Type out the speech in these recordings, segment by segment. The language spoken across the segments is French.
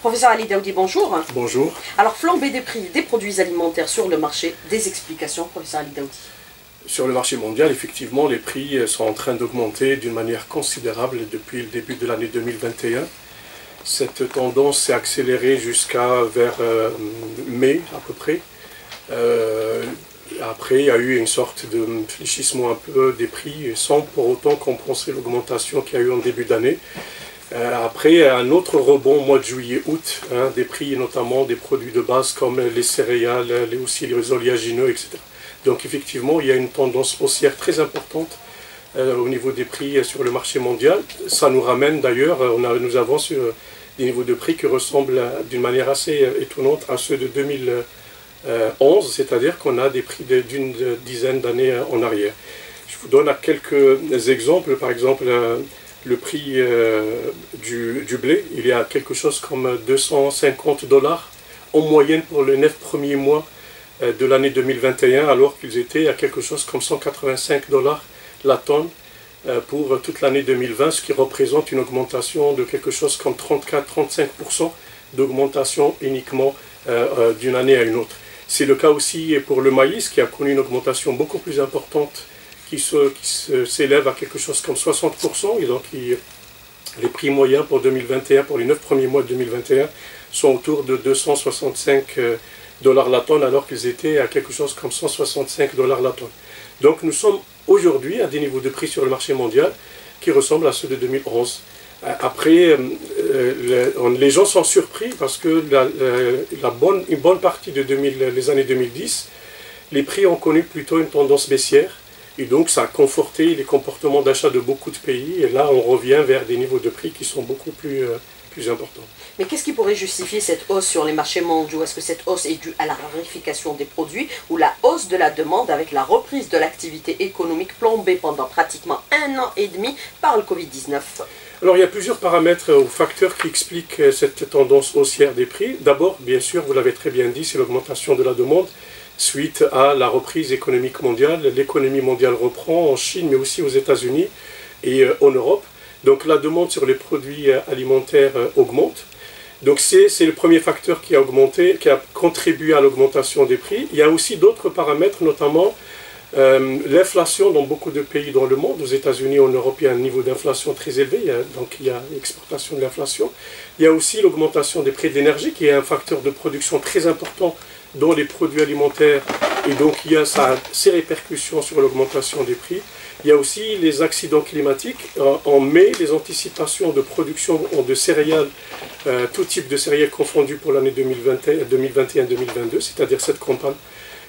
Professeur Ali Daoudi, bonjour. Bonjour. Alors, flambée des prix des produits alimentaires sur le marché, des explications, professeur Ali Daoudi Sur le marché mondial, effectivement, les prix sont en train d'augmenter d'une manière considérable depuis le début de l'année 2021. Cette tendance s'est accélérée jusqu'à vers euh, mai à peu près. Euh, après, il y a eu une sorte de fléchissement un peu des prix sans pour autant compenser l'augmentation qu'il y a eu en début d'année. Euh, après, un autre rebond au mois de juillet-août, hein, des prix notamment des produits de base comme les céréales, les, aussi les oléagineux, etc. Donc effectivement, il y a une tendance haussière très importante euh, au niveau des prix sur le marché mondial. Ça nous ramène d'ailleurs, nous avons sur des niveaux de prix qui ressemblent d'une manière assez étonnante à ceux de 2000. 11, euh, c'est-à-dire qu'on a des prix d'une dizaine d'années euh, en arrière. Je vous donne quelques exemples, par exemple euh, le prix du, blé, il y a quelque chose comme 250 dollars en moyenne pour les 9 premiers mois de l'année 2021, alors qu'ils étaient à quelque chose comme 185 dollars la tonne pour toute l'année 2020, ce qui représente une augmentation de quelque chose comme 34-35% d'augmentation uniquement d'une année à une autre. C'est le cas aussi pour le maïs qui a connu une augmentation beaucoup plus importante qui s'élève à quelque chose comme 60%. Et donc les prix moyens pour 2021, pour les 9 premiers mois de 2021, sont autour de 265 euh, dollars la tonne alors qu'ils étaient à quelque chose comme 165 dollars la tonne. Donc nous sommes aujourd'hui à des niveaux de prix sur le marché mondial qui ressemblent à ceux de 2011. Après, euh, les gens sont surpris parce que la, bonne, une bonne partie de 2000, les années 2010, les prix ont connu plutôt une tendance baissière. Et donc, ça a conforté les comportements d'achat de beaucoup de pays. Et là, on revient vers des niveaux de prix qui sont beaucoup plus, euh, plus importants. Mais qu'est-ce qui pourrait justifier cette hausse sur les marchés mondiaux? Est-ce que cette hausse est due à la raréfication des produits ou la hausse de la demande avec la reprise de l'activité économique plombée pendant pratiquement un an et demi par le Covid-19 alors il y a plusieurs paramètres ou facteurs qui expliquent cette tendance haussière des prix. D'abord, bien sûr, vous l'avez très bien dit, c'est l'augmentation de la demande suite à la reprise économique mondiale. L'économie mondiale reprend en Chine, mais aussi aux États-Unis et euh, en Europe. Donc la demande sur les produits euh, alimentaires augmente. Donc c'est le premier facteur qui a augmenté, qui a contribué à l'augmentation des prix. Il y a aussi d'autres paramètres, notamment euh, l'inflation dans beaucoup de pays dans le monde, aux États-Unis, en Europe, il y a un niveau d'inflation très élevé, donc il y a l'exportation de l'inflation. Il y a aussi l'augmentation des prix d'énergie, qui est un facteur de production très important dans les produits alimentaires, et donc il y a ses répercussions sur l'augmentation des prix. Il y a aussi les accidents climatiques. En mai, les anticipations de production de céréales, euh, tout type de céréales confondues pour l'année 2021-2022, c'est-à-dire cette campagne,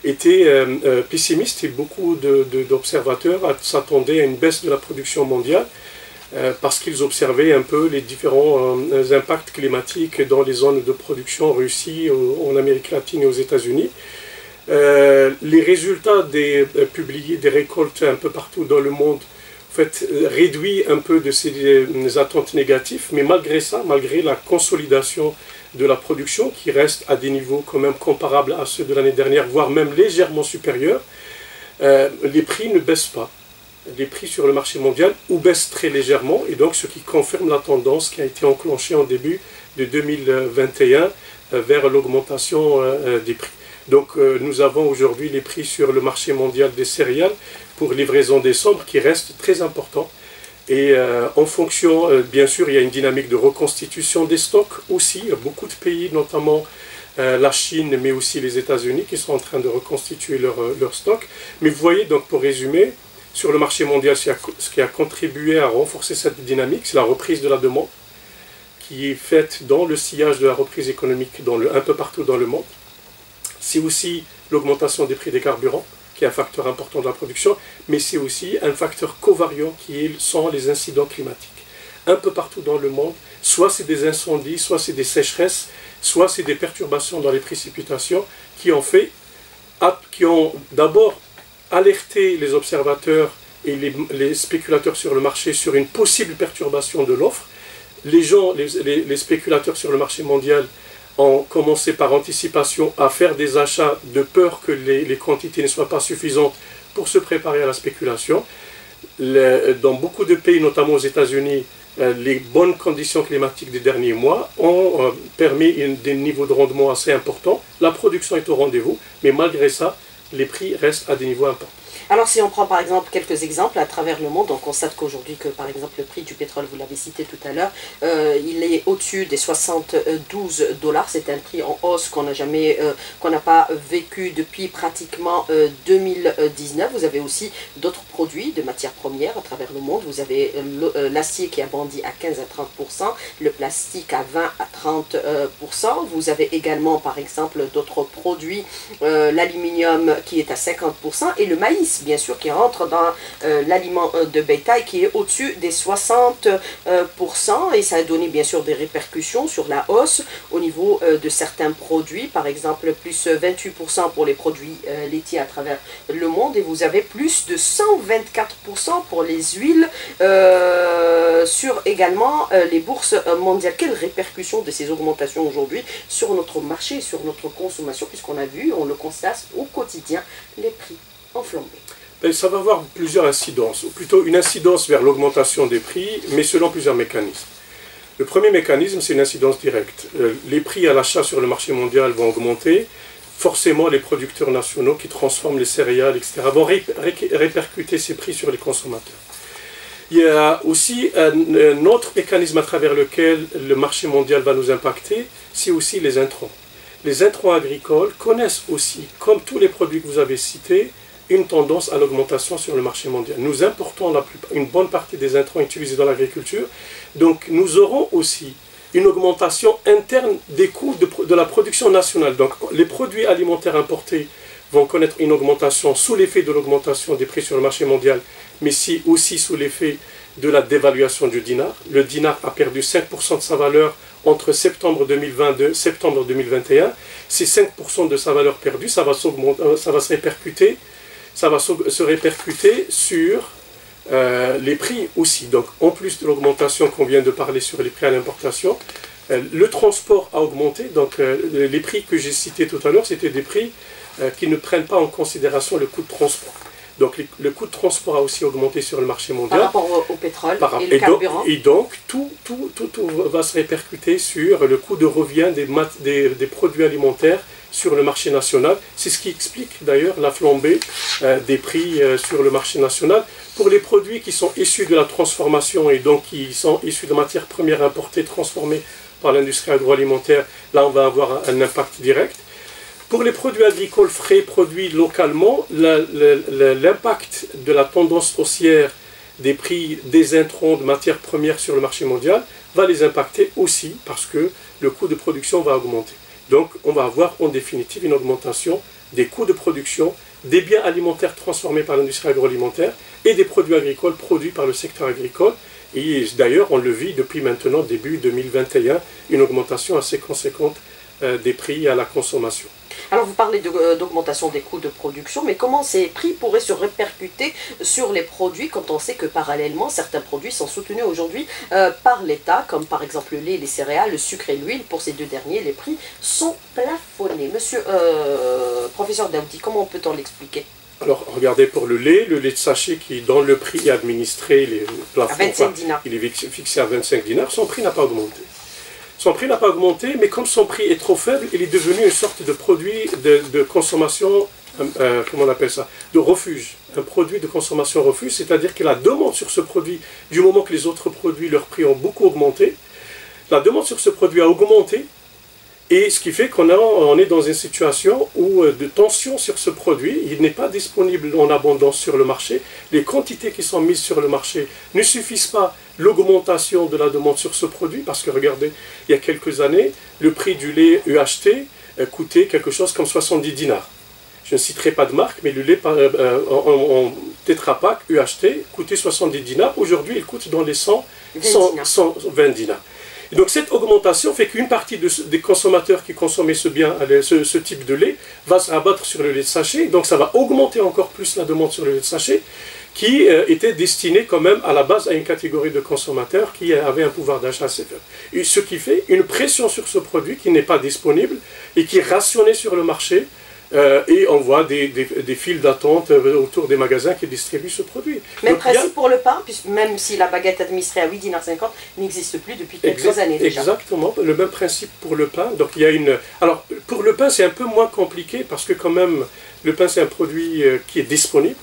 était euh, euh, pessimiste et beaucoup d'observateurs s'attendaient à une baisse de la production mondiale euh, parce qu'ils observaient un peu les différents impacts climatiques dans les zones de production en Russie, en Amérique latine et aux États-Unis. les résultats des, publiés des récoltes un peu partout dans le monde en fait, réduit un peu de ces attentes négatives, mais malgré ça, malgré la consolidation de la production qui reste à des niveaux quand même comparables à ceux de l'année dernière, voire même légèrement supérieurs, euh, les prix ne baissent pas. Les prix sur le marché mondial ou baissent très légèrement, et donc ce qui confirme la tendance qui a été enclenchée en début de 2021 euh, vers l'augmentation euh, des prix. Donc nous avons aujourd'hui les prix sur le marché mondial des céréales pour livraison décembre qui restent très importants et euh, en fonction, euh, bien sûr, il y a une dynamique de reconstitution des stocks aussi. Il y a beaucoup de pays, notamment euh, la Chine, mais aussi les États-Unis, qui sont en train de reconstituer leurs leur stocks. Mais vous voyez, donc pour résumer, sur le marché mondial, ce qui a contribué à renforcer cette dynamique, c'est la reprise de la demande, qui est faite dans le sillage de la reprise économique un peu partout dans le monde. C'est aussi l'augmentation des prix des carburants qui est un facteur important de la production, mais c'est aussi un facteur covariant qui sont les incidents climatiques. Un peu partout dans le monde, soit c'est des incendies, soit c'est des sécheresses, soit c'est des perturbations dans les précipitations qui ont fait, qui ont d'abord alerté les observateurs et les, spéculateurs sur le marché sur une possible perturbation de l'offre. Les gens, les spéculateurs sur le marché mondial ont commencé par anticipation à faire des achats de peur que les, quantités ne soient pas suffisantes pour se préparer à la spéculation. dans beaucoup de pays, notamment aux États-Unis, euh, les bonnes conditions climatiques des derniers mois ont euh, permis des niveaux de rendement assez importants. La production est au rendez-vous, mais malgré ça, les prix restent à des niveaux importants. Alors si on prend par exemple quelques exemples à travers le monde, on constate qu'aujourd'hui que par exemple le prix du pétrole, vous l'avez cité tout à l'heure, euh, il est au-dessus des 72 dollars. C'est un prix en hausse qu'on n'a jamais, euh, qu'on n'a pas vécu depuis pratiquement 2019. Euh, vous avez aussi d'autres produits de matières premières à travers le monde. Vous avez l'acier qui a bondi à 15 à 30%, le plastique à 20 à 30%. Vous avez également par exemple d'autres produits, l'aluminium qui est à 50% et le maïs bien sûr, qui rentre dans euh, l'aliment euh, de bétail qui est au-dessus des 60%. Euh, et ça a donné bien sûr des répercussions sur la hausse au niveau de certains produits. Par exemple, plus 28% pour les produits laitiers à travers le monde. Et vous avez plus de 124% pour les huiles sur également les bourses mondiales. Quelles répercussions de ces augmentations aujourd'hui sur notre marché, sur notre consommation, puisqu'on a vu, on le constate au quotidien, les prix ben, ça va avoir plusieurs incidences, ou plutôt une incidence vers l'augmentation des prix, mais selon plusieurs mécanismes. Le premier mécanisme, c'est une incidence directe. Euh, les prix à l'achat sur le marché mondial vont augmenter. Forcément, les producteurs nationaux qui transforment les céréales, etc., vont répercuter ces prix sur les consommateurs. Il y a aussi un, autre mécanisme à travers lequel le marché mondial va nous impacter, c'est aussi les intrants. Les intrants agricoles connaissent aussi, comme tous les produits que vous avez cités, une tendance à l'augmentation sur le marché mondial. Nous importons la une bonne partie des intrants utilisés dans l'agriculture, donc nous aurons aussi une augmentation interne des coûts de, la production nationale. Donc les produits alimentaires importés vont connaître une augmentation sous l'effet de l'augmentation des prix sur le marché mondial, mais si, aussi sous l'effet de la dévaluation du dinar. Le dinar a perdu 5% de sa valeur entre septembre 2022 et septembre 2021. Ces 5% de sa valeur perdue, ça va, euh, ça va se répercuter ça va se répercuter sur euh, les prix aussi. Donc, en plus de l'augmentation qu'on vient de parler sur les prix à l'importation, euh, le transport a augmenté. Donc, euh, les prix que j'ai cités tout à l'heure, c'était des prix qui ne prennent pas en considération le coût de transport. Donc, le coût de transport a aussi augmenté sur le marché mondial. Par rapport au, pétrole et le carburant. Et donc, tout, tout, tout, tout, va se répercuter sur le coût de revient des, des, des produits alimentaires sur le marché national. C'est ce qui explique d'ailleurs la flambée euh, des prix euh, sur le marché national. Pour les produits qui sont issus de la transformation et donc qui sont issus de matières premières importées, transformées par l'industrie agroalimentaire, là on va avoir un impact direct. Pour les produits agricoles frais produits localement, l'impact de la tendance haussière des prix des intrants de matières premières sur le marché mondial va les impacter aussi parce que le coût de production va augmenter. Donc on va avoir en définitive une augmentation des coûts de production, des biens alimentaires transformés par l'industrie agroalimentaire et des produits agricoles produits par le secteur agricole. Et d'ailleurs, on le vit depuis maintenant, début 2021, une augmentation assez conséquente euh, des prix à la consommation. Alors vous parlez euh, d'augmentation des coûts de production, mais comment ces prix pourraient se répercuter sur les produits quand on sait que parallèlement certains produits sont soutenus aujourd'hui euh, par l'État, comme par exemple le lait, les céréales, le sucre et l'huile? Pour ces deux derniers, les prix sont plafonnés. Monsieur euh, professeur Daoudi, comment peut-on l'expliquer? Alors, regardez pour le lait, le lait de sachet qui, dans le prix administré, les à 25 dinars. il est fixé à 25 dinars, son prix n'a pas augmenté. Son prix n'a pas augmenté, mais comme son prix est trop faible, il est devenu une sorte de produit de, consommation, euh, euh, comment on appelle ça, de refuge. Un produit de consommation refuge, c'est-à-dire que la demande sur ce produit, du moment que les autres produits, leurs prix ont beaucoup augmenté, la demande sur ce produit a augmenté, et ce qui fait qu'on on est dans une situation où euh, de tension sur ce produit, il n'est pas disponible en abondance sur le marché. Les quantités qui sont mises sur le marché ne suffisent pas l'augmentation de la demande sur ce produit, parce que regardez, il y a quelques années, le prix du lait UHT euh, coûtait quelque chose comme 70 dinars. Je ne citerai pas de marque, mais le lait euh, en, Tetra Pak UHT coûtait 70 dinars. Aujourd'hui, il coûte dans les 100, 120 dinars donc cette augmentation fait qu'une partie des consommateurs qui consommaient ce, bien, ce, type de lait va se rabattre sur le lait de sachet, donc ça va augmenter encore plus la demande sur le lait de sachet, qui euh, était destiné quand même à la base à une catégorie de consommateurs qui avaient un pouvoir d'achat assez faible. ce qui fait une pression sur ce produit qui n'est pas disponible et qui est rationné sur le marché Euh, et on voit des, des, files d'attente euh, autour des magasins qui distribuent ce produit. Même principe pour le pain, puisque même si la baguette administrée à 8 dinars 50 n'existe plus depuis quelques années déjà. Exactement, le même principe pour le pain. Donc il y a une. Alors pour le pain, c'est un peu moins compliqué parce que quand même, le pain c'est un produit euh, qui est disponible.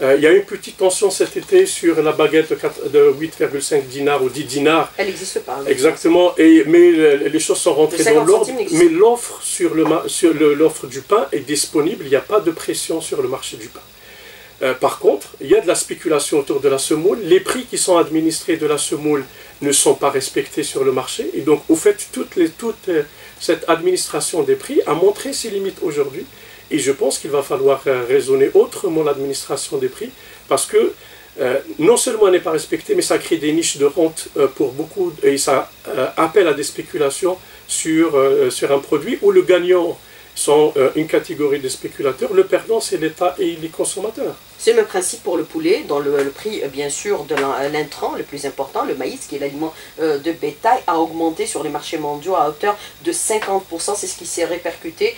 Euh, il y a eu une petite tension cet été sur la baguette de 8,5 dinars ou 10 dinars. Elle n'existe pas. Exactement, et, mais les choses sont rentrées dans l'ordre. Mais l'offre sur l'offre du pain est disponible, il n'y a pas de pression sur le marché du pain. Euh, par contre, il y a de la spéculation autour de la semoule. Les prix qui sont administrés de la semoule ne sont pas respectés sur le marché. Et donc, au fait, toute, les, toute euh, cette administration des prix a montré ses limites aujourd'hui. Et je pense qu'il va falloir euh, raisonner autrement l'administration des prix, parce que euh, non seulement elle n'est pas respectée, mais ça crée des niches de rente euh, pour beaucoup, et ça appelle à des spéculations sur, sur un produit où le gagnant sont une catégorie de spéculateurs, le perdant c'est l'État et les consommateurs. C'est le même principe pour le poulet, dans le, prix, euh, bien sûr, de euh, l'intrant le plus important, le maïs, qui est l'aliment euh, de bétail, a augmenté sur les marchés mondiaux à hauteur de 50%. C'est ce qui s'est répercuté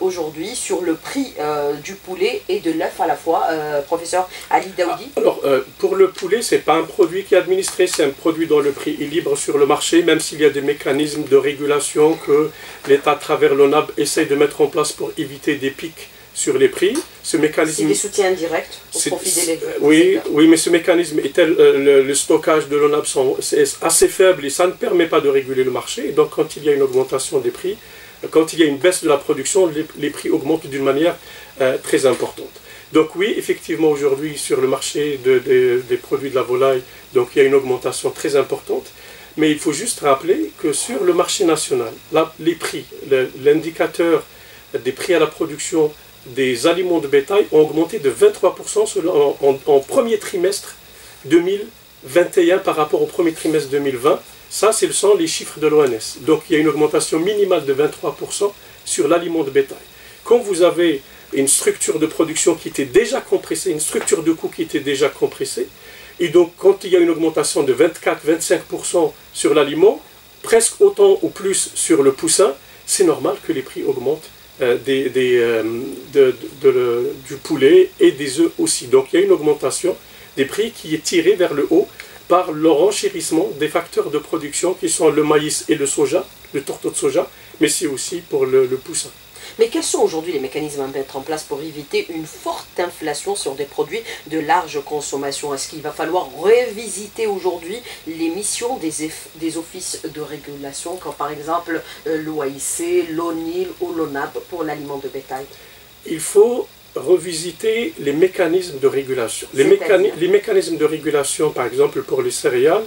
aujourd'hui sur le prix du poulet et de l'œuf à la fois. professeur Ali Daoudi ah, Alors, pour le poulet, ce n'est pas un produit qui est administré, c'est un produit dont le prix est libre sur le marché, même s'il y a des mécanismes de régulation que l'État, à travers l'ONAB, essaye de mettre en place pour éviter des pics sur les prix. Ce mécanisme. C'est des soutiens indirects au profit des Oui, oui, mais ce mécanisme est tel, euh, le, stockage de l'ONAB est assez faible et ça ne permet pas de réguler le marché. Et donc, quand il y a une augmentation des prix, quand il y a une baisse de la production, les, prix augmentent d'une manière euh, très importante. Donc oui, effectivement, aujourd'hui, sur le marché des produits de la volaille, donc il y a une augmentation très importante. Mais il faut juste rappeler que sur le marché national, là, les prix, l'indicateur des prix à la production des aliments de bétail ont augmenté de 23% en, premier trimestre 2021 par rapport au premier trimestre 2020. Ça, ce sont les chiffres de l'ONS. Donc il y a une augmentation minimale de 23% sur l'aliment de bétail. Quand vous avez une structure de production qui était déjà compressée, une structure de coût qui était déjà compressée, et donc quand il y a une augmentation de 24-25% sur l'aliment, presque autant ou plus sur le poussin, c'est normal que les prix augmentent euh, des, euh, du poulet et des œufs aussi. Donc il y a une augmentation des prix qui est tirée vers le haut par le renchérissement des facteurs de production qui sont le maïs et le soja, le tourteau de soja, mais c'est aussi pour le poussin. Mais quels sont aujourd'hui les mécanismes à mettre en place pour éviter une forte inflation sur des produits de large consommation? Est-ce qu'il va falloir revisiter aujourd'hui les missions des, des, offices de régulation, comme par exemple euh, l'OAIC, l'ONIL ou l'ONAB pour l'aliment de bétail? Il faut revisiter les mécanismes de régulation. Les, les, mécanismes de régulation, par exemple pour les céréales,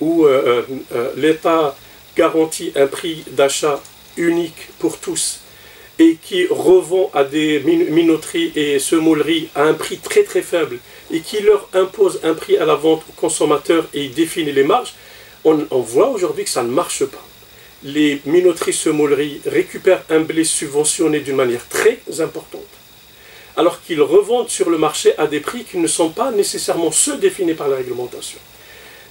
où euh, euh, l'État garantit un prix d'achat unique pour tous et qui revend à des minoteries et semouleries à un prix très très faible et qui leur impose un prix à la vente aux consommateurs et définit les marges, on, voit aujourd'hui que ça ne marche pas. Les minoteries semouleries récupèrent un blé subventionné d'une manière très importante, alors qu'ils revendent sur le marché à des prix qui ne sont pas nécessairement ceux définis par la réglementation.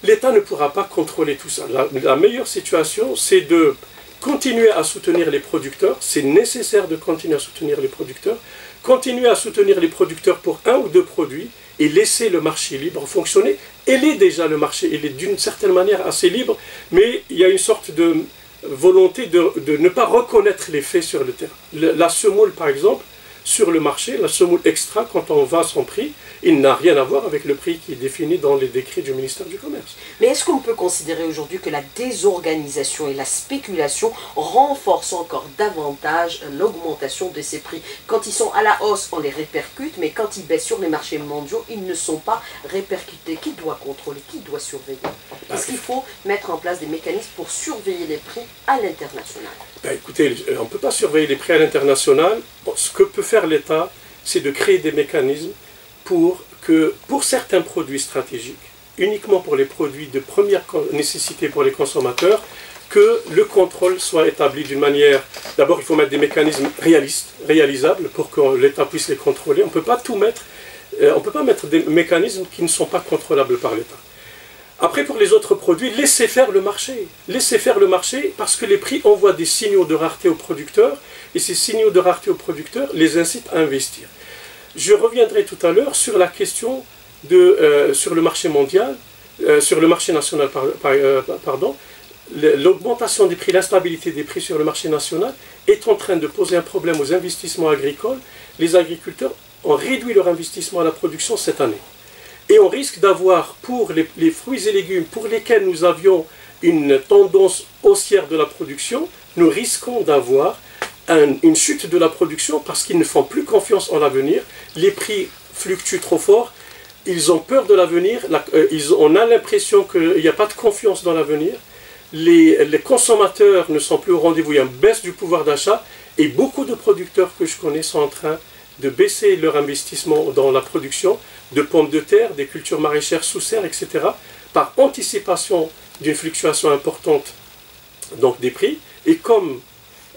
L'État ne pourra pas contrôler tout ça. la meilleure situation, c'est de continuer à soutenir les producteurs, c'est nécessaire de continuer à soutenir les producteurs, continuer à soutenir les producteurs pour un ou deux produits et laisser le marché libre fonctionner. Il est déjà le marché, il est d'une certaine manière assez libre, mais il y a une sorte de volonté de, ne pas reconnaître les faits sur le terrain. La semoule, par exemple, sur le marché, la semoule extra, quand on va son prix, il n'a rien à voir avec le prix qui est défini dans les décrets du ministère du Commerce. Mais est-ce qu'on peut considérer aujourd'hui que la désorganisation et la spéculation renforcent encore davantage l'augmentation de ces prix? Quand ils sont à la hausse, on les répercute, mais quand ils baissent sur les marchés mondiaux, ils ne sont pas répercutés. Qui doit contrôler? Qui doit surveiller? Bah, Est-ce qu'il faut mettre en place des mécanismes pour surveiller les prix à l'international? Bah, Écoutez, on ne peut pas surveiller les prix à l'international. ce que peut faire l'État, c'est de créer des mécanismes pour que, pour certains produits stratégiques, uniquement pour les produits de première nécessité pour les consommateurs, que le contrôle soit établi d'une manière. D'abord, il faut mettre des mécanismes réalistes, réalisables, pour que l'État puisse les contrôler. On ne peut pas tout mettre. Euh, on peut pas mettre des mécanismes qui ne sont pas contrôlables par l'État. Après, pour les autres produits, laissez faire le marché. Laissez faire le marché parce que les prix envoient des signaux de rareté aux producteurs et ces signaux de rareté aux producteurs les incitent à investir. Je reviendrai tout à l'heure sur la question de, euh, sur le marché mondial, euh, sur le marché national, euh. L'augmentation des prix, l'instabilité des prix sur le marché national est en train de poser un problème aux investissements agricoles. Les agriculteurs ont réduit leur investissement à la production cette année. Et on risque d'avoir pour les, fruits et légumes pour lesquels nous avions une tendance haussière de la production, nous risquons d'avoir une chute de la production parce qu'ils ne font plus confiance en l'avenir, les prix fluctuent trop fort, ils ont peur de l'avenir, euh, on a l'impression qu'il n'y a pas de confiance dans l'avenir, les, les, consommateurs ne sont plus au rendez-vous, il y a une baisse du pouvoir d'achat, et beaucoup de producteurs que je connais sont en train de baisser leur investissement dans la production de pommes de terre, des cultures maraîchères sous serre, etc., par anticipation d'une fluctuation importante donc des prix. Et comme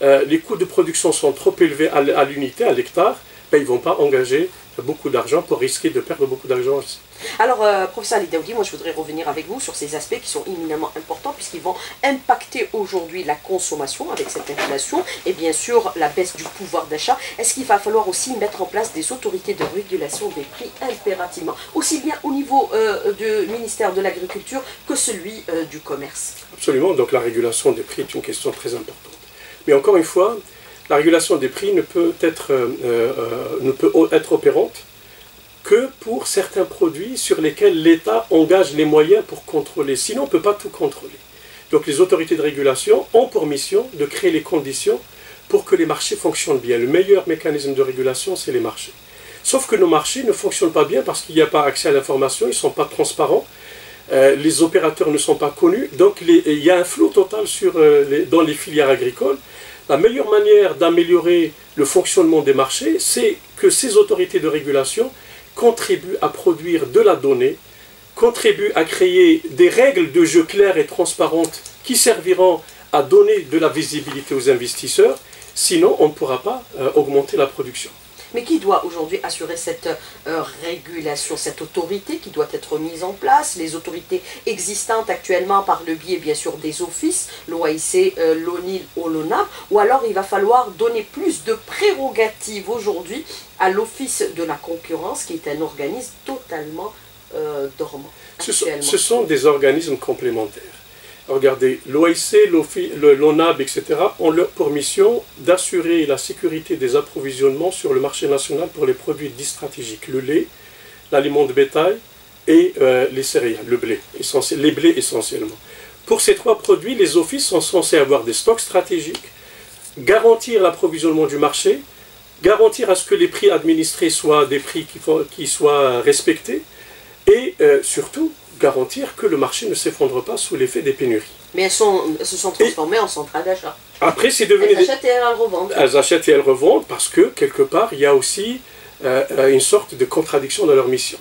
euh, les coûts de production sont trop élevés à l'unité, à l'hectare, ben, ils ne vont pas engager beaucoup d'argent pour risquer de perdre beaucoup d'argent aussi. Alors, euh, professeur Ali moi je voudrais revenir avec vous sur ces aspects qui sont éminemment importants puisqu'ils vont impacter aujourd'hui la consommation avec cette inflation et bien sûr la baisse du pouvoir d'achat. Est-ce qu'il va falloir aussi mettre en place des autorités de régulation des prix impérativement, aussi bien au niveau euh, du ministère de l'Agriculture que celui euh, du commerce? Absolument, donc la régulation des prix est une question très importante. Mais encore une fois, la régulation des prix ne peut être, euh, euh, être opérante que pour certains produits sur lesquels l'État engage les moyens pour contrôler. Sinon, on ne peut pas tout contrôler. Donc les autorités de régulation ont pour mission de créer les conditions pour que les marchés fonctionnent bien. Le meilleur mécanisme de régulation, c'est les marchés. Sauf que nos marchés ne fonctionnent pas bien parce qu'il n'y a pas accès à l'information, ils ne sont pas transparents, euh, les opérateurs ne sont pas connus, donc il y a un flou total dans les filières agricoles. La meilleure manière d'améliorer le fonctionnement des marchés, c'est que ces autorités de régulation contribuent à produire de la donnée, contribuent à créer des règles de jeu claires et transparentes qui serviront à donner de la visibilité aux investisseurs, sinon on ne pourra pas euh, augmenter la production. Mais qui doit aujourd'hui assurer cette euh, régulation, cette autorité qui doit être mise en place? Les autorités existantes actuellement par le biais bien sûr des offices, l'OIC, euh, l'ONIL ou l'ONAP, ou alors il va falloir donner plus de prérogatives aujourd'hui à l'Office de la concurrence qui est un organisme totalement euh, dormant. ce sont des organismes complémentaires. Regardez, l'OIC, l'ONAB, etc. ont leur pour mission d'assurer la sécurité des approvisionnements sur le marché national pour les produits dits stratégiques, le lait, l'aliment de bétail et euh, les céréales, le blé, les blés essentiellement. Pour ces trois produits, les offices sont censés avoir des stocks stratégiques, garantir l'approvisionnement du marché, garantir à ce que les prix administrés soient des prix qui, soient respectés, et euh, surtout garantir que le marché ne s'effondre pas sous l'effet des pénuries. Mais elles, sont, se sont transformées en centrales d'achat. Après, c'est devenu... Elles achètent et elles revendent. Elles achètent et elles revendent parce que, quelque part, il y a aussi euh, une sorte de contradiction dans leur mission.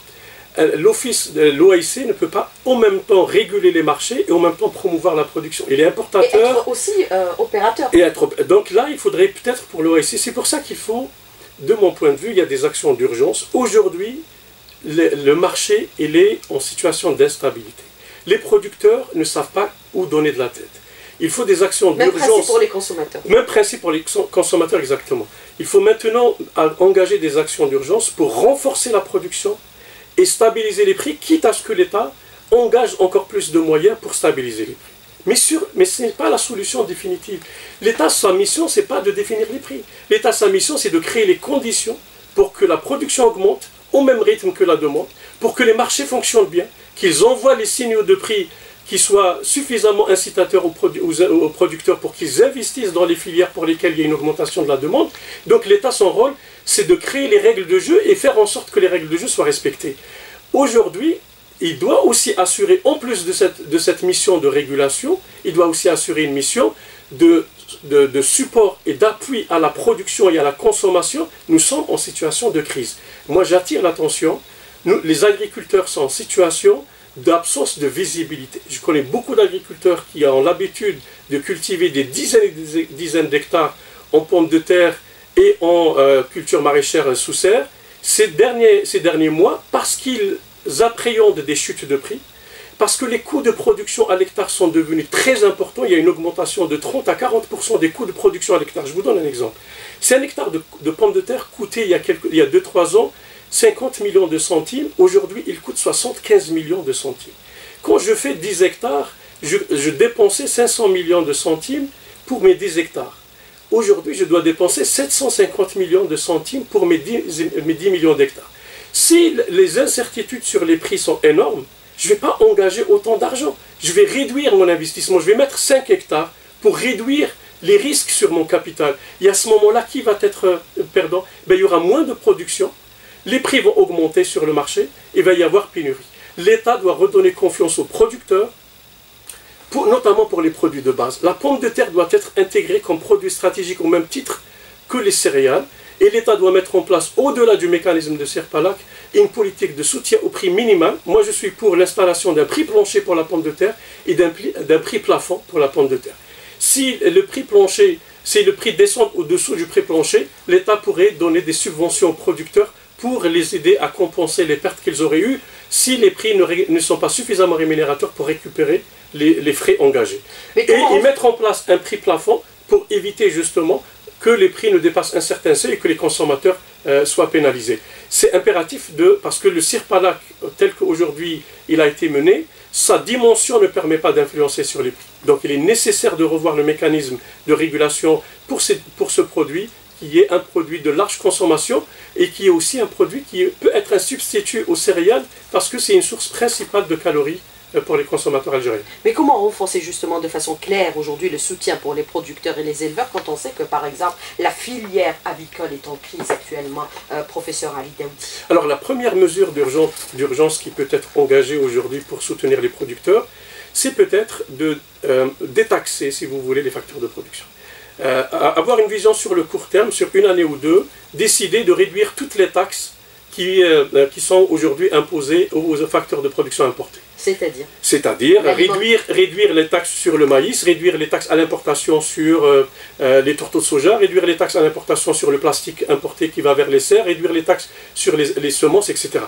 Euh, l'office de l'OIC ne peut pas en même temps réguler les marchés et en même temps promouvoir la production. Il est importateur. Et être aussi euh, opérateur. Et être, donc là, il faudrait peut-être pour l'OIC, c'est pour ça qu'il faut, de mon point de vue, il y a des actions d'urgence. Aujourd'hui, le, marché il est en situation d'instabilité. Les producteurs ne savent pas où donner de la tête. Il faut des actions d'urgence. Même principe pour les consommateurs. Même principe pour les consommateurs, exactement. Il faut maintenant engager des actions d'urgence pour renforcer la production et stabiliser les prix, quitte à ce que l'État engage encore plus de moyens pour stabiliser les prix. Mais, mais ce n'est pas la solution définitive. L'État, sa mission, ce n'est pas de définir les prix. L'État, sa mission, c'est de créer les conditions pour que la production augmente au même rythme que la demande, pour que les marchés fonctionnent bien, qu'ils envoient les signaux de prix qui soient suffisamment incitateurs aux, producteurs pour qu'ils investissent dans les filières pour lesquelles il y a une augmentation de la demande. Donc l'État, son rôle, c'est de créer les règles de jeu et faire en sorte que les règles de jeu soient respectées. Aujourd'hui, il doit aussi assurer, en plus de cette, de cette mission de régulation, il doit aussi assurer une mission de, de, support et d'appui à la production et à la consommation. Nous sommes en situation de crise. Moi, j'attire l'attention. Les agriculteurs sont en situation d'absence de visibilité. Je connais beaucoup d'agriculteurs qui ont l'habitude de cultiver des dizaines et des dizaines d'hectares en pommes de terre et en euh, culture maraîchère sous serre ces derniers, ces derniers mois parce qu'ils appréhendent des chutes de prix, parce que les coûts de production à l'hectare sont devenus très importants. Il y a une augmentation de 30 à 40% des coûts de production à l'hectare. Je vous donne un exemple. Si un hectare de, pommes de terre coûtait il y a, 2-3 ans 50 millions de centimes, aujourd'hui il coûte 75 millions de centimes. Quand je fais 10 hectares, je, je dépensais 500 millions de centimes pour mes 10 hectares. Aujourd'hui, je dois dépenser 750 millions de centimes pour mes 10, mes 10 millions d'hectares. Si les incertitudes sur les prix sont énormes, je ne vais pas engager autant d'argent. Je vais réduire mon investissement. Je vais mettre 5 hectares pour réduire les risques sur mon capital. Et à ce moment-là, qui va être euh, perdant? Ben, Il y aura moins de production, les prix vont augmenter sur le marché, il va y avoir pénurie. L'État doit redonner confiance aux producteurs, notamment pour les produits de base. La pomme de terre doit être intégrée comme produit stratégique au même titre que les céréales, et l'État doit mettre en place, au-delà du mécanisme de Serpalac, une politique de soutien au prix minimal. Moi, je suis pour l'installation d'un prix plancher pour la pomme de terre et d'un prix plafond pour la pomme de terre. Si le prix plancher, si le prix descend au-dessous du prix plancher, l'État pourrait donner des subventions aux producteurs pour les aider à compenser les pertes qu'ils auraient eues si les prix ne, sont pas suffisamment rémunérateurs pour récupérer les, frais engagés. et, mettre en place un prix plafond pour éviter justement que les prix ne dépassent un certain seuil et que les consommateurs euh, soient pénalisés. C'est impératif de, parce que le CIRPALAC, tel qu'aujourd'hui il a été mené, sa dimension ne permet pas d'influencer sur les prix. Donc il est nécessaire de revoir le mécanisme de régulation pour, pour ce produit qui est un produit de large consommation et qui est aussi un produit qui peut être un substitut aux céréales parce que c'est une source principale de calories pour les consommateurs algériens. Mais comment renforcer justement de façon claire aujourd'hui le soutien pour les producteurs et les éleveurs quand on sait que par exemple la filière avicole est en crise actuellement, euh, professeur Ali Daoudi? Alors la première mesure d'urgence qui peut être engagée aujourd'hui pour soutenir les producteurs, c'est peut-être de euh, détaxer, si vous voulez, les facteurs de production. avoir une vision sur le court terme, sur une année ou deux, décider de réduire toutes les taxes qui, qui sont aujourd'hui imposées aux facteurs de production importés. C'est-à-dire C'est-à-dire réduire, réduire les taxes sur le maïs, réduire les taxes à l'importation sur euh, euh, les tourteaux de soja, réduire les taxes à l'importation sur le plastique importé qui va vers les serres, réduire les taxes sur les, semences, etc.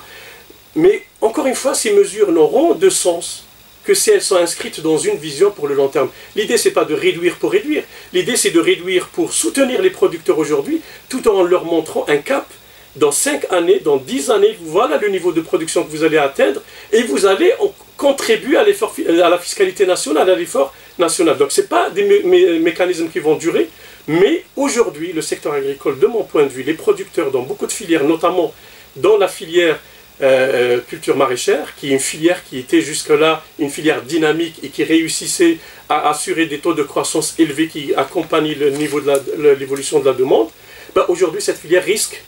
Mais encore une fois, ces mesures n'auront de sens que si elles sont inscrites dans une vision pour le long terme. L'idée, ce n'est pas de réduire pour réduire. L'idée, c'est de réduire pour soutenir les producteurs aujourd'hui, tout en leur montrant un cap dans 5 années, dans 10 années, voilà le niveau de production que vous allez atteindre et vous allez contribuer à, à la fiscalité nationale, à l'effort national. Donc ce pas des mécanismes qui vont durer, mais aujourd'hui, le secteur agricole, de mon point de vue, les producteurs dans beaucoup de filières, notamment dans la filière euh, euh, culture maraîchère, qui est une filière qui était jusque-là une filière dynamique et qui réussissait à assurer des taux de croissance élevés qui accompagnent le niveau de l'évolution de, la demande, ben aujourd'hui cette filière risque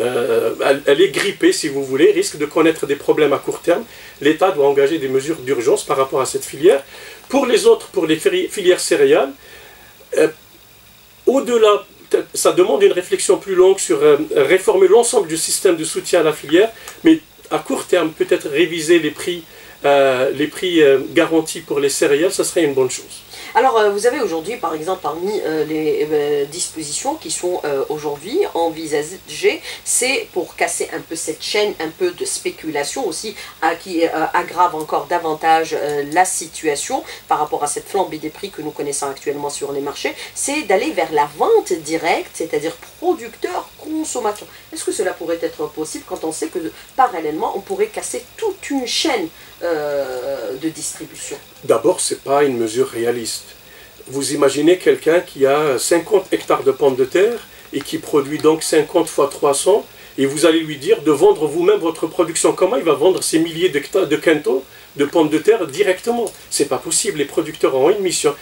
euh, elle, est grippée, si vous voulez, risque de connaître des problèmes à court terme. L'État doit engager des mesures d'urgence par rapport à cette filière. Pour les autres, pour les filières céréales, euh, au-delà, ça demande une réflexion plus longue sur euh, réformer l'ensemble du système de soutien à la filière, mais à court terme, peut-être réviser les prix, les prix garantis pour les céréales, ça serait une bonne chose. Alors, euh, vous avez aujourd'hui, par exemple, parmi euh, les euh, dispositions qui sont aujourd'hui envisagées, c'est pour casser un peu cette chaîne, un peu de spéculation aussi, qui aggrave encore davantage la situation par rapport à cette flambée des prix que nous connaissons actuellement sur les marchés, c'est d'aller vers la vente directe, c'est-à-dire producteur-consommateur. Est-ce que cela pourrait être possible quand on sait que parallèlement, on pourrait casser toute une chaîne de distribution D'abord, ce n'est pas une mesure réaliste. Vous imaginez quelqu'un qui a 50 hectares de pommes de terre et qui produit donc 50 fois 300 et vous allez lui dire de vendre vous-même votre production. Comment il va vendre ces milliers de, de quintaux de pommes de terre directement? C'est pas possible. Les producteurs ont une mission.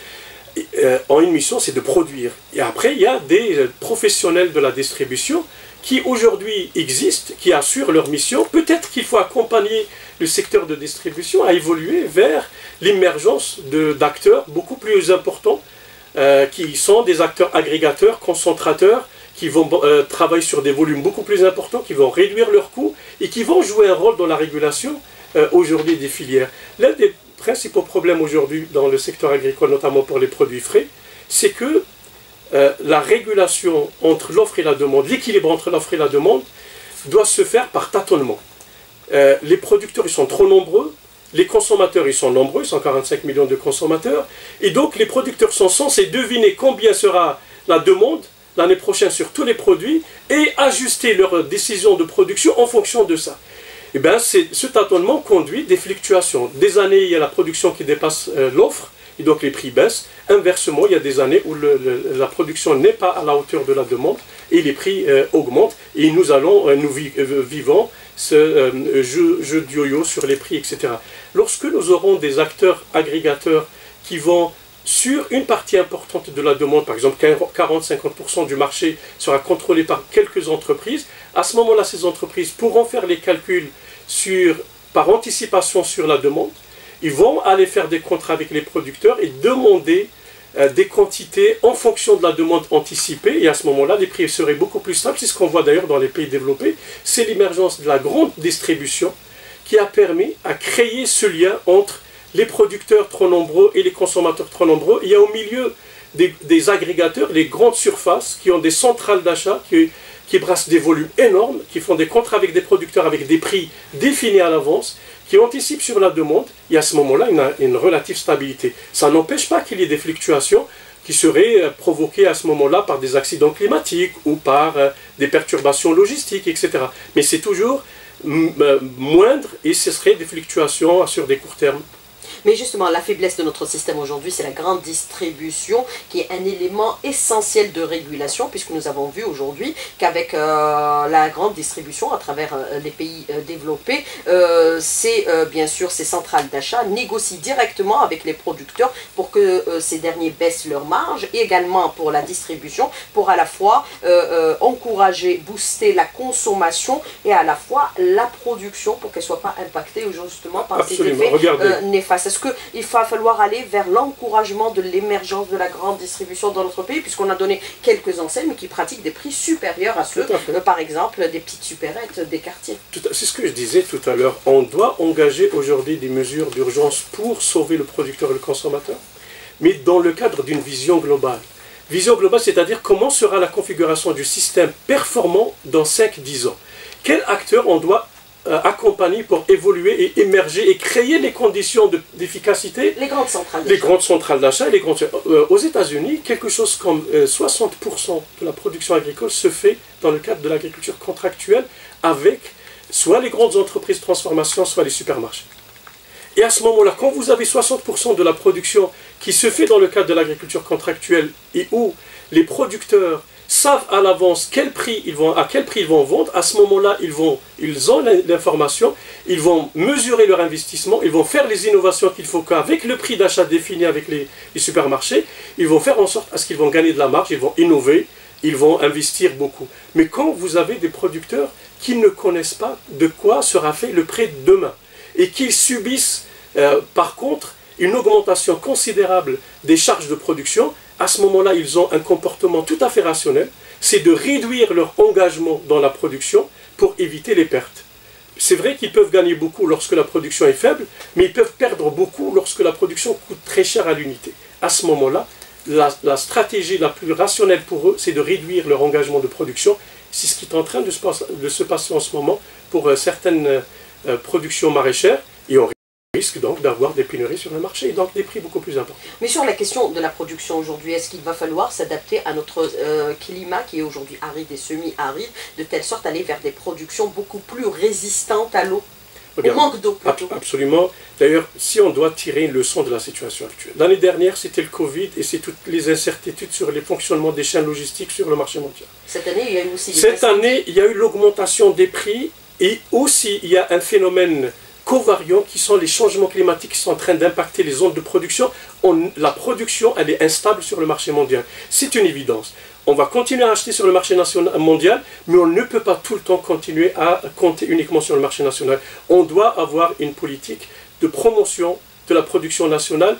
Euh, ont une mission, c'est de produire. Et après, il y a des professionnels de la distribution qui aujourd'hui existent, qui assurent leur mission. Peut-être qu'il faut accompagner le secteur de distribution à évoluer vers l'émergence d'acteurs beaucoup plus importants, euh, qui sont des acteurs agrégateurs, concentrateurs, qui vont euh, travailler sur des volumes beaucoup plus importants, qui vont réduire leurs coûts et qui vont jouer un rôle dans la régulation euh, aujourd'hui des filières. L'un des principaux problèmes aujourd'hui dans le secteur agricole, notamment pour les produits frais, c'est que la régulation entre l'offre et la demande, l'équilibre entre l'offre et la demande, doit se faire par tâtonnement. les producteurs ils sont trop nombreux, les consommateurs, ils sont nombreux, 145 millions de consommateurs, et donc les producteurs sont censés deviner combien sera la demande l'année prochaine sur tous les produits et ajuster leur décision de production en fonction de ça. Et eh bien, ce tâtonnement conduit des fluctuations. Des années, il y a la production qui dépasse euh, l'offre, et donc les prix baissent. Inversement, il y a des années où la production n'est pas à la hauteur de la demande, et les prix euh, augmentent, et nous allons, euh, nous vivons ce jeu, de yo-yo sur les prix, etc. Lorsque nous aurons des acteurs agrégateurs qui vont sur une partie importante de la demande, par exemple 40-50% du marché sera contrôlé par quelques entreprises, à ce moment-là, ces entreprises pourront faire les calculs par anticipation sur la demande. Ils vont aller faire des contrats avec les producteurs et demander euh, des quantités en fonction de la demande anticipée. Et à ce moment-là, les prix seraient beaucoup plus stables. C'est ce qu'on voit d'ailleurs dans les pays développés. C'est l'émergence de la grande distribution qui a permis à créer ce lien entre les producteurs trop nombreux et les consommateurs trop nombreux. Il y a au milieu des, agrégateurs, les grandes surfaces qui ont des centrales d'achat, qui, qui brassent des volumes énormes, qui font des contrats avec des producteurs avec des prix définis à l'avance, qui anticipent sur la demande, et à ce moment-là, il une relative stabilité. Ça n'empêche pas qu'il y ait des fluctuations qui seraient euh, provoquées à ce moment-là par des accidents climatiques ou par euh, des perturbations logistiques, etc. Mais c'est toujours euh, moindre et ce serait des fluctuations sur des courts termes. Mais justement, la faiblesse de notre système aujourd'hui, c'est la grande distribution qui est un élément essentiel de régulation, puisque nous avons vu aujourd'hui qu'avec euh, la grande distribution à travers euh, les pays euh, développés, c'est bien sûr ces centrales d'achat négocient directement avec les producteurs pour que ces derniers baissent leurs marges, et également pour la distribution, pour à la fois encourager, booster la consommation et à la fois la production pour qu'elle ne soit pas impactée justement par ces effets néfastes. Est-ce qu'il va falloir aller vers l'encouragement de l'émergence de la grande distribution dans notre pays, puisqu'on a donné quelques enseignes qui pratiquent des prix supérieurs à ceux, euh, par exemple, des petites supérettes des quartiers? C'est ce que je disais tout à l'heure. On doit engager aujourd'hui des mesures d'urgence pour sauver le producteur et le consommateur, mais dans le cadre d'une vision globale. Vision globale, c'est-à-dire comment sera la configuration du système performant dans 5-10 ans. Quel acteur on doit accompagner pour évoluer et émerger et créer les conditions d'efficacité. les grandes centrales d'achat. Les grandes centrales d'achat. Les grandes, euh, aux États-Unis, quelque chose comme 60% euh, de la production agricole se fait dans le cadre de l'agriculture contractuelle avec soit les grandes entreprises de transformation, soit les supermarchés. Et à ce moment-là, quand vous avez 60% de la production qui se fait dans le cadre de l'agriculture contractuelle et où les producteurs savent à l'avance quel prix ils vont, à quel prix ils vont vendre. À ce moment-là, ils, vont, ils ont l'information, ils vont mesurer leur investissement, ils vont faire les innovations qu'il faut qu'avec le prix d'achat défini avec les, supermarchés, ils vont faire en sorte à ce qu'ils vont gagner de la marge, ils vont innover, ils vont investir beaucoup. Mais quand vous avez des producteurs qui ne connaissent pas de quoi sera fait le prix demain et qui subissent euh, par contre une augmentation considérable des charges de production, à ce moment-là, ils ont un comportement tout à fait rationnel, c'est de réduire leur engagement dans la production pour éviter les pertes. C'est vrai qu'ils peuvent gagner beaucoup lorsque la production est faible, mais ils peuvent perdre beaucoup lorsque la production coûte très cher à l'unité. À ce moment-là, la, stratégie la plus rationnelle pour eux, c'est de réduire leur engagement de production. C'est ce qui est en train de se, passer en ce moment pour euh, certaines euh, productions maraîchères. Risque donc d'avoir des pénuries sur le marché et donc des prix beaucoup plus importants. Mais sur la question de la production aujourd'hui, est-ce qu'il va falloir s'adapter à notre euh, climat qui est aujourd'hui aride et semi-aride, de telle sorte aller vers des productions beaucoup plus résistantes à l'eau au manque d'eau plutôt? Absolument. D'ailleurs, si on doit tirer une leçon de la situation actuelle. L'année dernière, c'était le Covid et c'est toutes les incertitudes sur les fonctionnements des chaînes logistiques sur le marché mondial. Cette année, il y a eu aussi... Cette année, il y a eu l'augmentation des prix et aussi il y a un phénomène covariants qui sont les changements climatiques qui sont en train d'impacter les zones de production. la production, elle est instable sur le marché mondial. C'est une évidence. On va continuer à acheter sur le marché national, mondial, mais on ne peut pas tout le temps continuer à compter uniquement sur le marché national. On doit avoir une politique de promotion de la production nationale,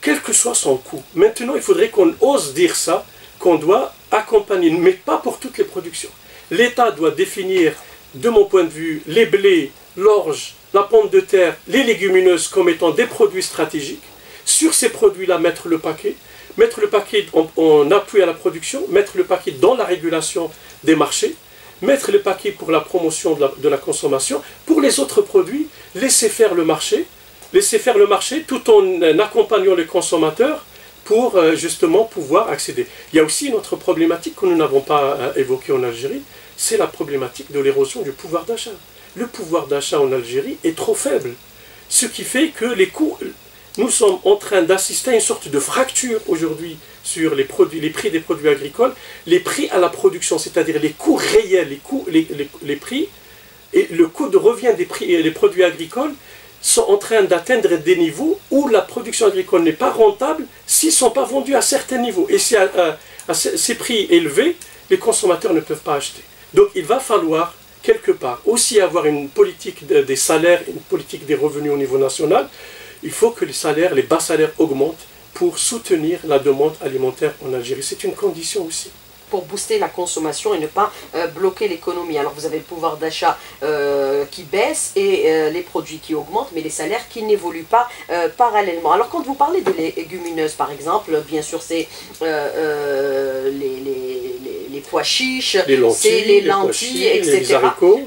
quel que soit son coût. Maintenant, il faudrait qu'on ose dire ça, qu'on doit accompagner, mais pas pour toutes les productions. L'État doit définir, de mon point de vue, les blés, l'orge, la pomme de terre, les légumineuses comme étant des produits stratégiques. Sur ces produits-là, mettre le paquet, mettre le paquet en, appui à la production, mettre le paquet dans la régulation des marchés, mettre le paquet pour la promotion de la, consommation. Pour les autres produits, laisser faire le marché, laisser faire le marché tout en accompagnant les consommateurs pour euh, justement pouvoir accéder. Il y a aussi une autre problématique que nous n'avons pas euh, évoquée en Algérie, c'est la problématique de l'érosion du pouvoir d'achat. Le pouvoir d'achat en Algérie est trop faible, ce qui fait que les coûts, nous sommes en train d'assister à une sorte de fracture aujourd'hui sur les, produits, les prix des produits agricoles, les prix à la production, c'est-à-dire les coûts réels, les, coûts, les, les, prix, et le coût de revient des, prix, des produits agricoles sont en train d'atteindre des niveaux où la production agricole n'est pas rentable s'ils ne sont pas vendus à certains niveaux. Et si à, ces prix élevés, les consommateurs ne peuvent pas acheter. Donc il va falloir quelque part aussi avoir une politique des salaires, une politique des revenus au niveau national. Il faut que les salaires, les bas salaires augmentent pour soutenir la demande alimentaire en Algérie. C'est une condition aussi pour booster la consommation et ne pas euh, bloquer l'économie. Alors vous avez le pouvoir d'achat euh, qui baisse et euh, les produits qui augmentent, mais les salaires qui n'évoluent pas parallèlement. Alors quand vous parlez de légumineuses par exemple, bien sûr c'est les les pois chiches, c'est les lentilles, etc.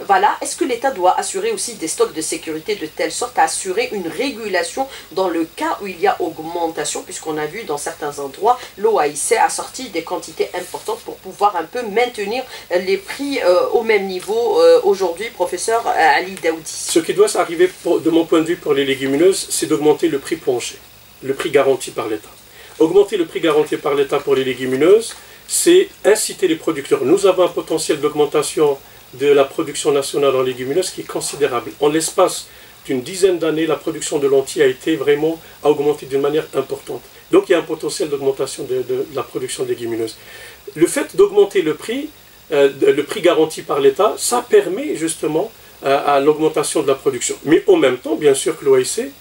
voilà. Est-ce que l'État doit assurer aussi des stocks de sécurité de telle sorte à assurer une régulation dans le cas où il y a augmentation, puisqu'on a vu dans certains endroits, l'OAIC a sorti des quantités importantes pour pouvoir un peu maintenir les prix euh, au même niveau euh, aujourd'hui, professeur Ali Daoudi Ce qui doit arriver, de mon point de vue, pour les légumineuses, c'est d'augmenter le prix plancher, le prix garanti par l'État. Augmenter le prix garanti par l'État pour les légumineuses, c'est inciter les producteurs. Nous avons un potentiel d'augmentation de la production nationale en légumineuses qui est considérable. En l'espace d'une dizaine d'années, la production de lentilles a été vraiment augmentée d'une manière importante. Donc il y a un potentiel d'augmentation de, la production de légumineuses. Le fait d'augmenter le prix, euh, le prix garanti par l'État, ça permet justement euh, à l'augmentation de la production. Mais en même temps, bien sûr que l'OIC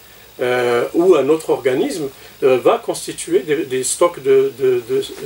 euh, ou un autre organisme va constituer des, stocks de,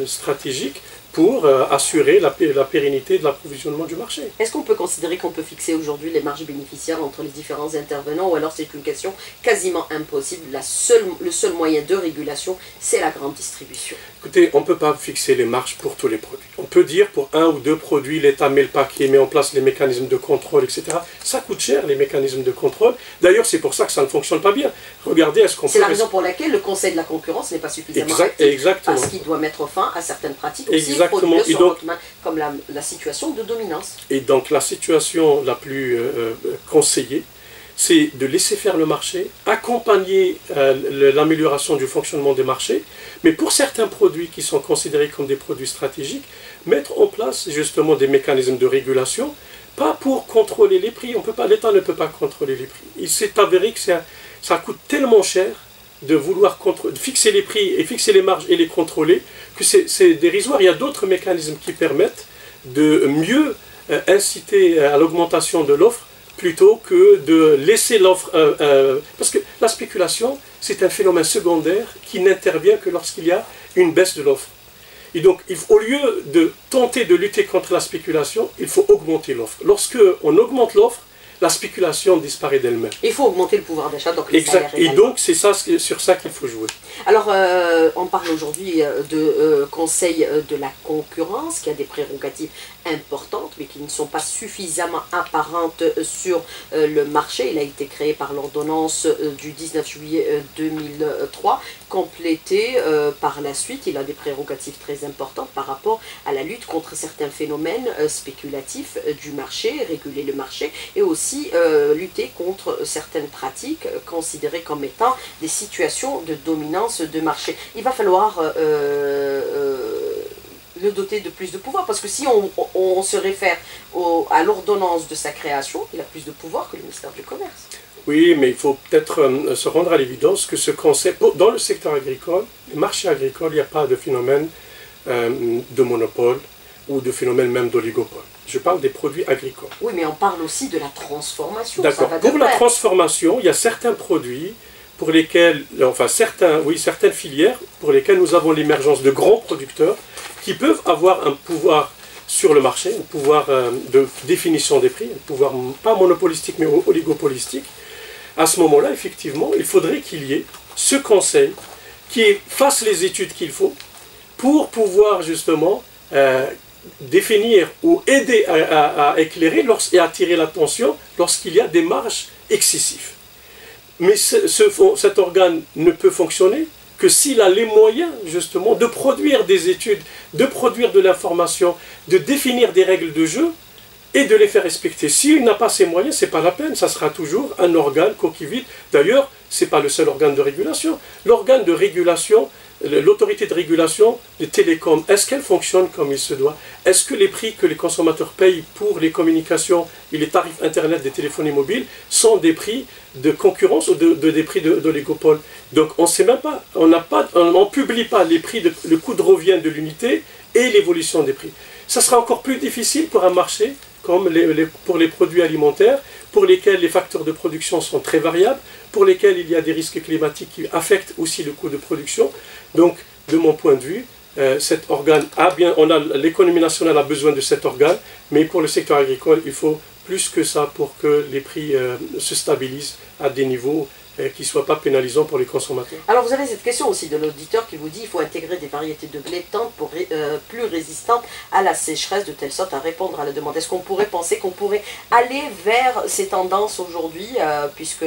stratégiques pour euh, assurer la, la, pérennité de l'approvisionnement du marché. Est-ce qu'on peut considérer qu'on peut fixer aujourd'hui les marges bénéficiaires entre les différents intervenants ou alors c'est une question quasiment impossible? La seule, Le seul moyen de régulation, c'est la grande distribution. Écoutez, on ne peut pas fixer les marges pour tous les produits. On peut dire pour un ou deux produits, l'État met le paquet, met en place les mécanismes de contrôle, etc. Ça coûte cher, les mécanismes de contrôle. D'ailleurs, c'est pour ça que ça ne fonctionne pas bien. Regardez, est-ce qu'on C'est la raison pour laquelle le Conseil de la concurrence n'est pas suffisamment exact, actif, exactement. parce qu'il doit mettre fin à certaines pratiques aussi Exactement. Et donc, comme la, situation de dominance. Et donc la situation la plus euh, conseillée, c'est de laisser faire le marché, accompagner euh, l'amélioration du fonctionnement des marchés, mais pour certains produits qui sont considérés comme des produits stratégiques, mettre en place justement des mécanismes de régulation, pas pour contrôler les prix, on peut pas, l'État ne peut pas contrôler les prix. Il s'est avéré que ça, ça coûte tellement cher de vouloir fixer les prix et fixer les marges et les contrôler, que c'est dérisoire. Il y a d'autres mécanismes qui permettent de mieux euh, inciter à l'augmentation de l'offre plutôt que de laisser l'offre... Euh, euh, parce que la spéculation, c'est un phénomène secondaire qui n'intervient que lorsqu'il y a une baisse de l'offre. Et donc, au lieu de tenter de lutter contre la spéculation, il faut augmenter l'offre. Lorsque on augmente l'offre, la spéculation disparaît d'elle-même. Il faut augmenter le pouvoir d'achat, donc les exact. Et donc, c'est ça, sur ça qu'il faut jouer. Alors, euh, on parle aujourd'hui euh, de euh, Conseil de la concurrence, qui a des prérogatives importantes, mais qui ne sont pas suffisamment apparentes sur le marché. Il a été créé par l'ordonnance du 19 juillet 2003, complété par la suite. Il a des prérogatives très importantes par rapport à la lutte contre certains phénomènes spéculatifs du marché, réguler le marché, et aussi lutter contre certaines pratiques considérées comme étant des situations de dominance de marché. Il va falloir euh, euh, le doter de plus de pouvoir, parce que si on, se réfère à l'ordonnance de sa création, il a plus de pouvoir que le ministère du Commerce. Oui, mais il faut peut-être euh, se rendre à l'évidence que ce concept, dans le secteur agricole, le marché agricole, il n'y a pas de phénomène de monopole ou de phénomène même d'oligopole. Je parle des produits agricoles. Oui, mais on parle aussi de la transformation. D'accord. Pour la transformation, il y a certains produits pour lesquels, enfin certains, oui, certaines filières pour lesquelles nous avons l'émergence de grands producteurs qui peuvent avoir un pouvoir sur le marché, un pouvoir euh, de définition des prix, un pouvoir pas monopolistique mais oligopolistique. À ce moment-là, effectivement, il faudrait qu'il y ait ce conseil qui fasse les études qu'il faut pour pouvoir justement euh, définir ou aider à, éclairer et attirer l'attention lorsqu'il y a des marges excessives. Mais ce, cet organe ne peut fonctionner que s'il a les moyens justement de produire des études, de produire de l'information, de définir des règles de jeu et de les faire respecter. S'il n'a pas ces moyens, ce n'est pas la peine, ça sera toujours un organe coquille vide. D'ailleurs, ce n'est pas le seul organe de régulation. L'organe de régulation, l'autorité de régulation des télécoms, est-ce qu'elle fonctionne comme il se doit? Est-ce que les prix que les consommateurs payent pour les communications et les tarifs Internet des téléphones mobiles sont des prix de concurrence ou de, des prix d'oligopole Donc on ne sait même pas, on ne publie pas les prix, de, le coût de revient de l'unité et l'évolution des prix. Ça sera encore plus difficile pour un marché comme pour les produits alimentaires, pour lesquels les facteurs de production sont très variables, pour lesquels il y a des risques climatiques qui affectent aussi le coût de production. Donc, de mon point de vue, euh, cet organe a bien, on a l'économie nationale a besoin de cet organe, mais pour le secteur agricole, il faut plus que ça pour que les prix euh, se stabilisent à des niveaux qui ne soient pas pénalisants pour les consommateurs. Alors vous avez cette question aussi de l'auditeur qui vous dit qu'il faut intégrer des variétés de blé euh, plus résistantes à la sécheresse de telle sorte à répondre à la demande. Est-ce qu'on pourrait penser qu'on pourrait aller vers ces tendances aujourd'hui euh, puisque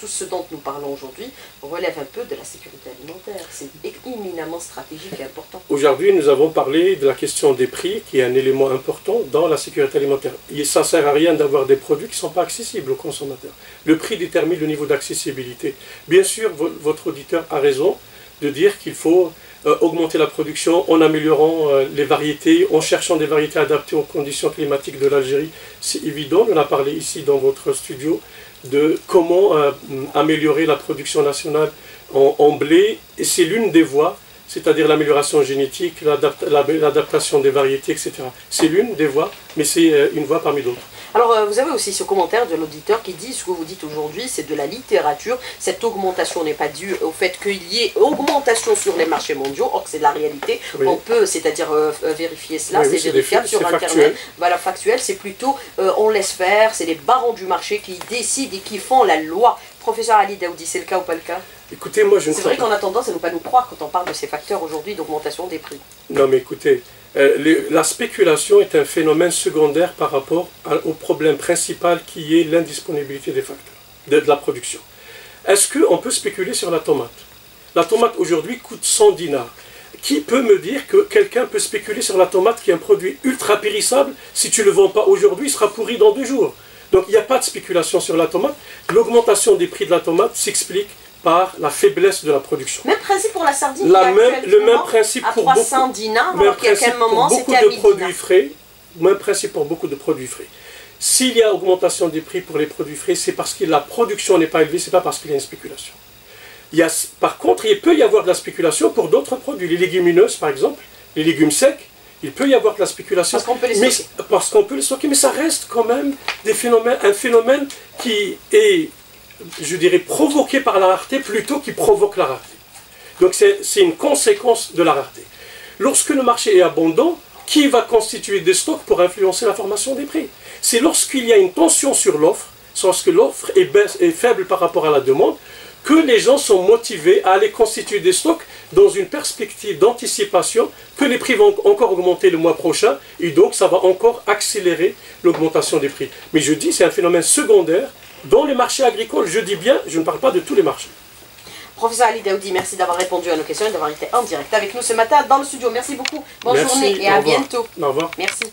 tout ce dont nous parlons aujourd'hui relève un peu de la sécurité alimentaire. C'est éminemment stratégique et important. Aujourd'hui, nous avons parlé de la question des prix, qui est un élément important dans la sécurité alimentaire. Ça ne sert à rien d'avoir des produits qui ne sont pas accessibles aux consommateurs. Le prix détermine le niveau d'accessibilité. Bien sûr, votre auditeur a raison de dire qu'il faut euh, augmenter la production en améliorant euh, les variétés, en cherchant des variétés adaptées aux conditions climatiques de l'Algérie. C'est évident, on en a parlé ici dans votre studio de comment euh, améliorer la production nationale en, blé. Et c'est l'une des voies, c'est-à-dire l'amélioration génétique, l'adaptation des variétés, etc. C'est l'une des voies, mais c'est euh, une voie parmi d'autres. Alors, euh, vous avez aussi ce commentaire de l'auditeur qui dit ce que vous dites aujourd'hui, c'est de la littérature. Cette augmentation n'est pas due au fait qu'il y ait augmentation sur les marchés mondiaux. Or, c'est la réalité. On peut, c'est-à-dire vérifier cela, c'est vérifiable sur Internet. Voilà, factuel, c'est plutôt on laisse faire, c'est les barons du marché qui décident et qui font la loi. Professeur Ali Daoudi, c'est le cas ou pas le cas? Écoutez, moi je C'est vrai qu'on a tendance à ne pas nous croire quand on parle de ces facteurs aujourd'hui d'augmentation des prix. Non mais écoutez, euh, la spéculation est un phénomène secondaire par rapport au problème principal qui est l'indisponibilité des facteurs, de, la production. Est-ce qu'on peut spéculer sur la tomate? La tomate aujourd'hui coûte 100 dinars. Qui peut me dire que quelqu'un peut spéculer sur la tomate qui est un produit ultra périssable? Si tu ne le vends pas aujourd'hui, il sera pourri dans deux jours. Donc il n'y a pas de spéculation sur la tomate. L'augmentation des prix de la tomate s'explique par la faiblesse de la production. Même principe pour la sardine. le même principe pour beaucoup, dinars, même principe moment, pour beaucoup de produits frais. Même principe pour beaucoup de produits frais. S'il y a augmentation des prix pour les produits frais, c'est parce que la production n'est pas élevée, c'est pas parce qu'il y a une spéculation. Il y a, par contre, il peut y avoir de la spéculation pour d'autres produits. Les légumineuses, par exemple, les légumes secs, il peut y avoir de la spéculation. Parce qu'on peut les stocker. parce qu'on peut les stocker, mais ça reste quand même des phénomènes, un phénomène qui est, je dirais, provoqué par la rareté plutôt qu'il provoque la rareté. Donc c'est une conséquence de la rareté. Lorsque le marché est abondant, qui va constituer des stocks pour influencer la formation des prix? C'est lorsqu'il y a une tension sur l'offre, lorsque l'offre est, est faible par rapport à la demande, que les gens sont motivés à aller constituer des stocks dans une perspective d'anticipation que les prix vont encore augmenter le mois prochain et donc ça va encore accélérer l'augmentation des prix. Mais je dis c'est un phénomène secondaire dans les marchés agricoles, je dis bien, je ne parle pas de tous les marchés. Professeur Ali Daoudi, merci d'avoir répondu à nos questions et d'avoir été en direct avec nous ce matin dans le studio. Merci beaucoup, bonne journée et à bientôt. Au revoir. Merci.